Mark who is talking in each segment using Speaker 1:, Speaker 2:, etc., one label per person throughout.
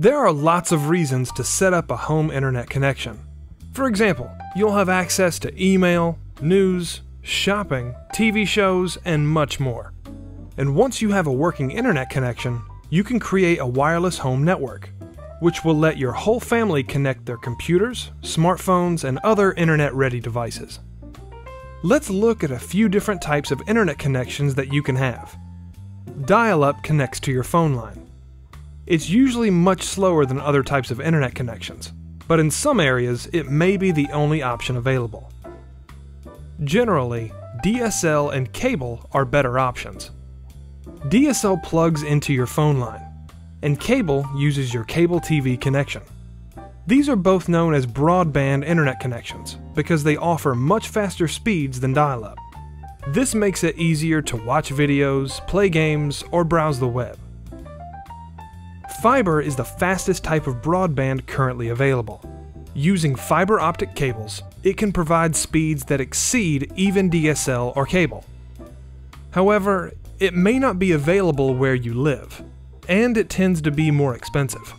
Speaker 1: There are lots of reasons to set up a home internet connection. For example, you'll have access to email, news, shopping, TV shows, and much more. And once you have a working internet connection, you can create a wireless home network, which will let your whole family connect their computers, smartphones, and other internet ready devices. Let's look at a few different types of internet connections that you can have. Dial up connects to your phone line. It's usually much slower than other types of internet connections, but in some areas it may be the only option available. Generally, DSL and cable are better options. DSL plugs into your phone line, and cable uses your cable TV connection. These are both known as broadband internet connections because they offer much faster speeds than dial up. This makes it easier to watch videos, play games, or browse the web. Fiber is the fastest type of broadband currently available. Using fiber optic cables, it can provide speeds that exceed even DSL or cable. However, it may not be available where you live, and it tends to be more expensive.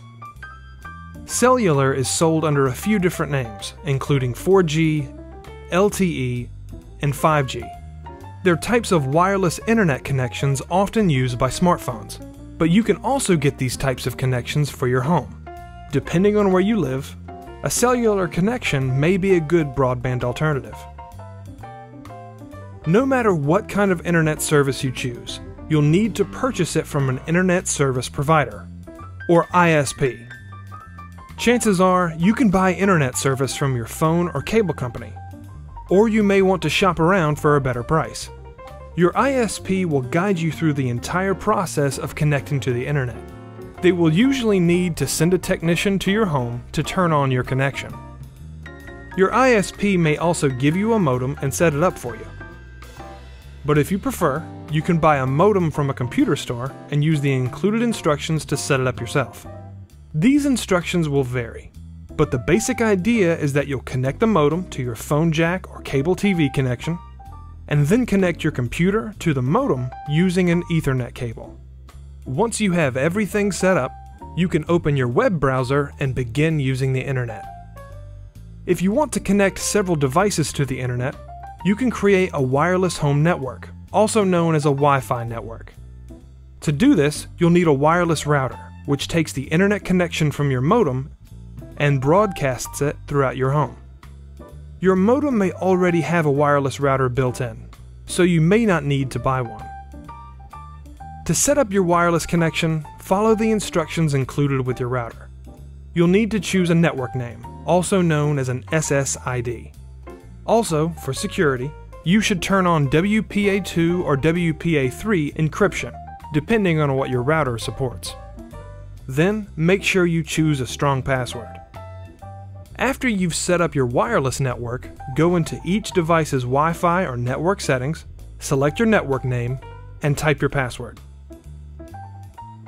Speaker 1: Cellular is sold under a few different names, including 4G, LTE, and 5G. They're types of wireless internet connections often used by smartphones but you can also get these types of connections for your home. Depending on where you live, a cellular connection may be a good broadband alternative. No matter what kind of internet service you choose, you'll need to purchase it from an internet service provider, or ISP. Chances are you can buy internet service from your phone or cable company, or you may want to shop around for a better price. Your ISP will guide you through the entire process of connecting to the internet. They will usually need to send a technician to your home to turn on your connection. Your ISP may also give you a modem and set it up for you. But if you prefer, you can buy a modem from a computer store and use the included instructions to set it up yourself. These instructions will vary, but the basic idea is that you'll connect the modem to your phone jack or cable TV connection and then connect your computer to the modem using an Ethernet cable. Once you have everything set up, you can open your web browser and begin using the internet. If you want to connect several devices to the internet, you can create a wireless home network, also known as a Wi-Fi network. To do this, you'll need a wireless router, which takes the internet connection from your modem and broadcasts it throughout your home. Your modem may already have a wireless router built in, so you may not need to buy one. To set up your wireless connection, follow the instructions included with your router. You'll need to choose a network name, also known as an SSID. Also, for security, you should turn on WPA2 or WPA3 encryption, depending on what your router supports. Then, make sure you choose a strong password. After you've set up your wireless network, go into each device's Wi-Fi or network settings, select your network name, and type your password.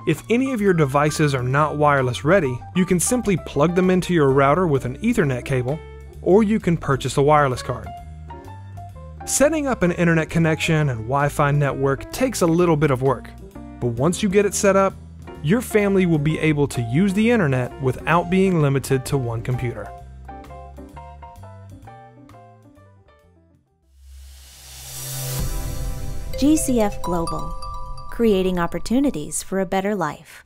Speaker 1: If any of your devices are not wireless ready, you can simply plug them into your router with an Ethernet cable, or you can purchase a wireless card. Setting up an internet connection and Wi-Fi network takes a little bit of work, but once you get it set up, your family will be able to use the internet without being limited to one computer.
Speaker 2: GCF Global, creating opportunities for a better life.